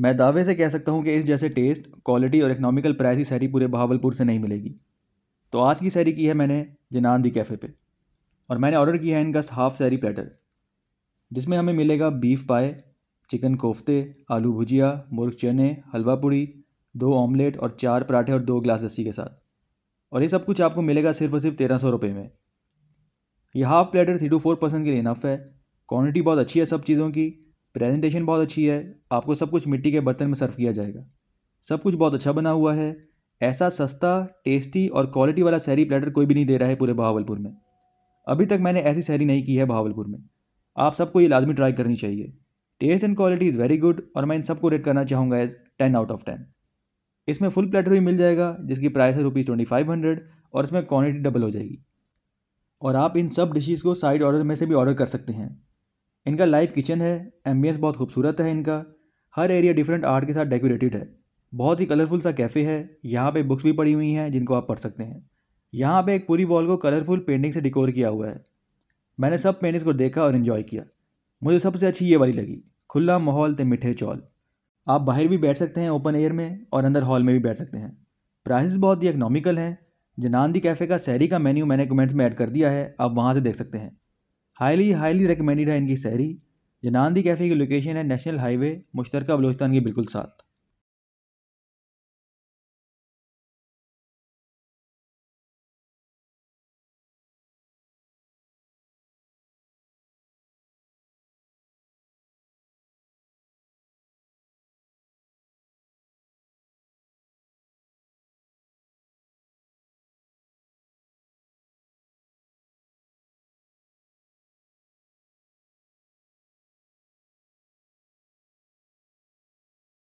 मैं दावे से कह सकता हूँ कि इस जैसे टेस्ट क्वालिटी और इकनॉमिकल प्राइस की सैरी पूरे बहावलपुर से नहीं मिलेगी। तो आज की सैरी की है मैंने जनान दी कैफ़े पे और मैंने ऑर्डर किया है इनका हाफ़ सैरी प्लेटर जिसमें हमें मिलेगा बीफ पाए चिकन कोफ्ते, आलू भुजिया, मुर्ग चने, हलवा पूड़ी दो ऑमलेट और चार पराठे और दो गिलास लस्सी के साथ। और ये सब कुछ आपको मिलेगा सिर्फ़ और सिर्फ़ तेरह सौ रुपये में। यह half platter three to four percent के लिए इनफ है। क्वांटिटी बहुत अच्छी है सब चीज़ों की। प्रेजेंटेशन बहुत अच्छी है। आपको सब कुछ मिट्टी के बर्तन में सर्व किया जाएगा। सब कुछ बहुत अच्छा बना हुआ है। ऐसा सस्ता टेस्टी और क्वालिटी वाला सैरी प्लेटर कोई भी नहीं दे रहा है पूरे बहावलपुर में। अभी तक मैंने ऐसी सैरी नहीं की है बहावलपुर में। आप सबको ये लाजमी ट्राई करनी चाहिए। Taste and quality is very good और मैं इन सबको रेट करना चाहूँगा as ten out of ten इसमें फुल प्लेटर भी मिल जाएगा, जिसकी प्राइस है रुपीज़ ट्वेंटी फाइव हंड्रेड और इसमें क्वान्टिटी डबल हो जाएगी। और आप इन सब डिशेज़ को साइड ऑर्डर में से भी ऑर्डर कर सकते हैं। इनका लाइव किचन है एम्बियंस बहुत खूबसूरत है इनका। हर एरिया डिफरेंट आर्ट के साथ डेकोरेटेड है। बहुत ही कलरफुल सा कैफ़े है। यहाँ पे बुक्स भी पड़ी हुई हैं, जिनको आप पढ़ सकते हैं। यहाँ पे एक पूरी वॉल को कलरफुल पेंटिंग से डिकोर किया हुआ है। मैंने सब पेंटिंग्स को देखा और इन्जॉय किया। मुझे सबसे अच्छी ये वाली लगी। खुला माहौल ते मिठे चौल। आप बाहर भी बैठ सकते हैं ओपन एयर में और अंदर हॉल में भी बैठ सकते हैं। प्राइस बहुत ही इकनॉमिकल हैं। जनानदी कैफ़े का सैरी का मेन्यू मैंने कमेंट्स में ऐड कर दिया है। आप वहाँ से देख सकते हैं। हाईली हाईली रिकमेंडेड है इनकी सहरी जनानदी कैफ़े की लोकेशन है नेशनल हाईवे मुश्तरका बलोचिस्तान के बिल्कुल साथ।